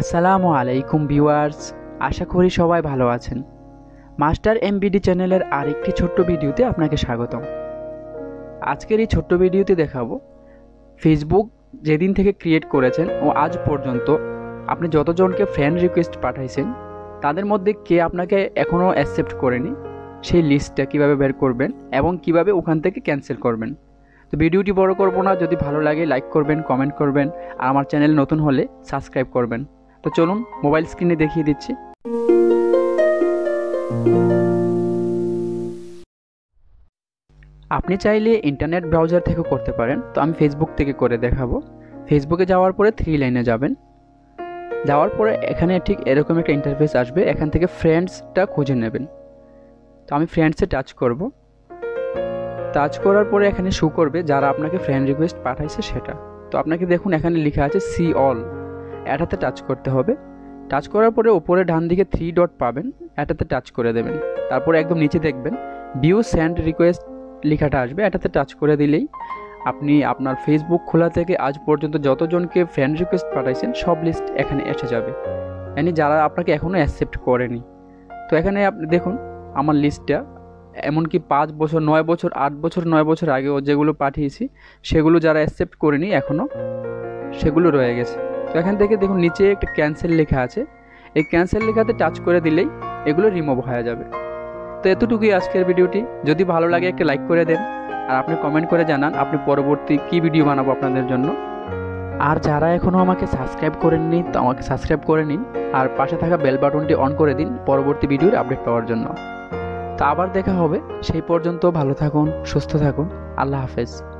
আসসালামু আলাইকুম ভিউয়ার্স, আশা করি সবাই ভালো আছেন। মাস্টার এমবিডি চ্যানেলের আরেকটি ছোট্ট ভিডিওতে আপনাকে স্বাগতম। আজকের এই ছোট্ট ভিডিওতে দেখাবো, ফেসবুক যেদিন থেকে ক্রিয়েট করেছেন ও আজ পর্যন্ত আপনি যতজনকে ফ্রেন্ড রিকোয়েস্ট পাঠাইছেন, তাদের মধ্যে কে আপনাকে এখনও অ্যাকসেপ্ট করেনি, সেই লিস্টটা কীভাবে বের করবেন এবং কীভাবে ওখান থেকে ক্যান্সেল করবেন। তো ভিডিওটি বড় করব না, যদি ভালো লাগে লাইক করবেন কমেন্ট করবেন, আর আমার চ্যানেল নতুন হলে সাবস্ক্রাইব করবেন। তো চলুন মোবাইল স্ক্রিনে দেখিয়ে দিচ্ছি। আপনি চাইলে ইন্টারনেট ব্রাউজার থেকেও করতে পারেন। তো আমি ফেসবুক থেকে করে দেখাবো। ফেসবুকে যাওয়ার পরে থ্রি লাইনে যাবেন। যাওয়ার পরে এখানে ঠিক এরকম একটা ইন্টারফেস আসবে। এখান থেকে ফ্রেন্ডসটা খুঁজে নেবেন। তো আমি ফ্রেন্ডসে টাচ করব। টাচ করার পরে এখানে শু করবে যারা আপনাকে ফ্রেন্ড রিকোয়েস্ট পাঠাইছে সেটা। তো আপনাকে দেখুন এখানে লেখা আছে সি অল এটাতে টাচ করতে হবে। টাচ করার পরে ওপরে ডান দিকে থ্রি ডট পাবেন এটাতে টাচ করে দেবেন। তারপরে একদম নিচে দেখবেন ভিউ সেন্ড রিকোয়েস্ট লেখাটা আসবে এটাতে টাচ করে দিলেই আপনি আপনার ফেসবুক খোলা থেকে আজ পর্যন্ত যতজনকে ফ্রেন্ড রিকোয়েস্ট পাঠাইছেন, সব লিস্ট এখানে এসে যাবে। মানে যারা আপনাকে এখনও অ্যাকসেপ্ট করেনি। তো এখানে আপনি দেখুন, আমার লিস্টটা এমনকি পাঁচ বছর, নয় বছর, আট বছর, নয় বছর আগেও যেগুলো পাঠিয়েছি, সেগুলো যারা অ্যাকসেপ্ট করেনি এখনও সেগুলো রয়ে গেছে। তো এখান থেকে দেখুন, নিচে একটা ক্যান্সেল লেখা আছে। এই ক্যান্সেল লেখাতে টাচ করে দিলেই এগুলো রিমুভ হয়ে যাবে। তো এতটুকুই আজকের ভিডিওটি। যদি ভালো লাগে একটা লাইক করে দেন। আর আপনি কমেন্ট করে জানান, আপনি পরবর্তী কী ভিডিও বানাবো আপনাদের জন্য। আর যারা এখনও আমাকে সাবস্ক্রাইব করেননি, তো আমাকে সাবস্ক্রাইব করে নিন। আর পাশে থাকা বেল বাটনটি অন করে দিন পরবর্তী ভিডিওর আপডেট পাওয়ার জন্য। তা আবার দেখা হবে। সেই পর্যন্ত ভালো থাকুন, সুস্থ থাকুন। আল্লাহ হাফেজ।